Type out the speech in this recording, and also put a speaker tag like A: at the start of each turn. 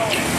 A: Oh.